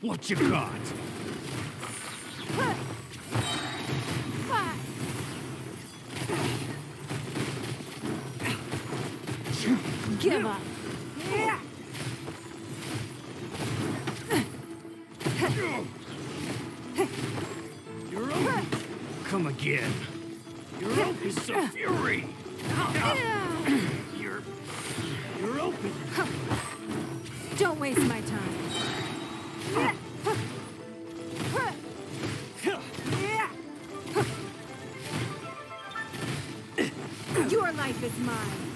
What you got? Give up come again. You're open, so fury. You're you're open. Don't waste my time. Your life is mine.